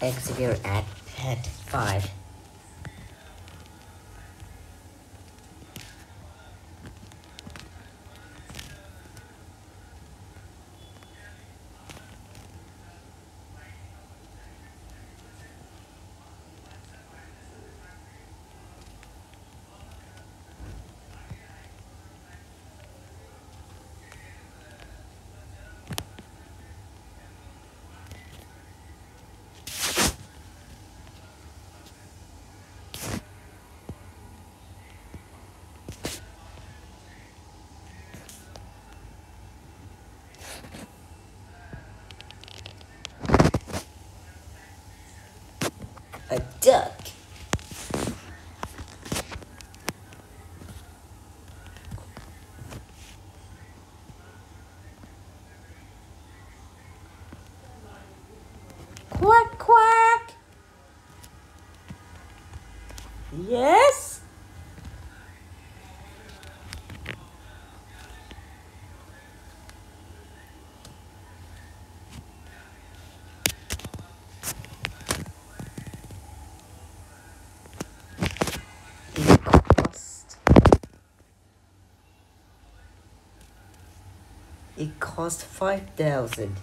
Xavier at pet 5. A duck. Quack, quack. Yes? It cost. It cost five thousand.